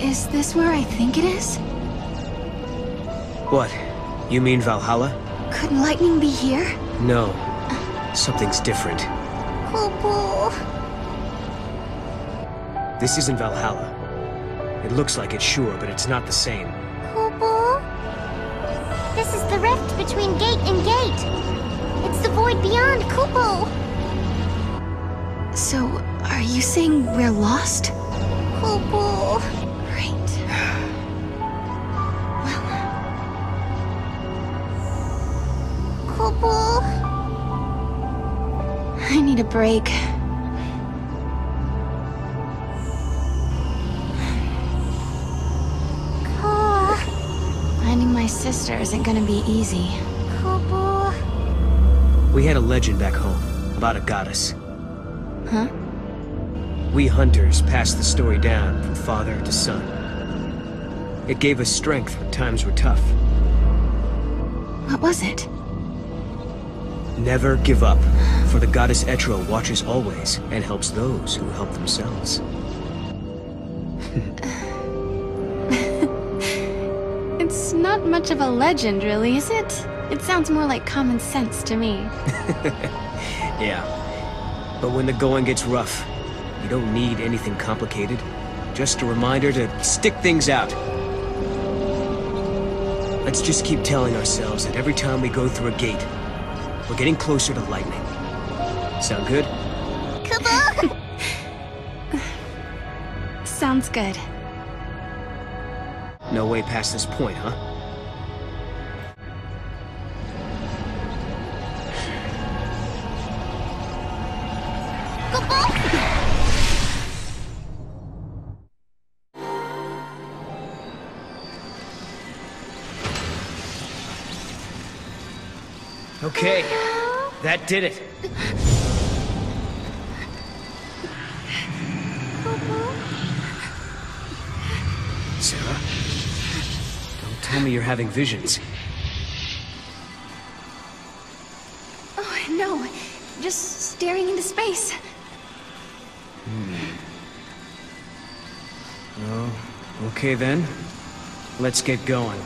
Is this where I think it is? What? You mean Valhalla? Could lightning be here? No. Something's different. Oh, Kupo. This isn't Valhalla. It looks like it, sure, but it's not the same. Oh, Kupo? This is the rift between gate and gate. Void beyond Kupo. So, are you saying we're lost? Kupo. Right. well. Kupo. I need a break. Finding my sister isn't gonna be easy. Kupo. We had a legend back home about a goddess. Huh? We hunters passed the story down from father to son. It gave us strength when times were tough. What was it? Never give up, for the goddess Etro watches always and helps those who help themselves. It's not much of a legend, really, is it? It sounds more like common sense to me. Yeah. But when the going gets rough, you don't need anything complicated. Just a reminder to stick things out. Let's just keep telling ourselves that every time we go through a gate, we're getting closer to lightning. Sound good? Kupo. Sounds good. No way past this point, huh? Okay. That did it. Serah? Don't tell me you're having visions. Oh, no. Just staring into space. Oh, okay then. Let's get going.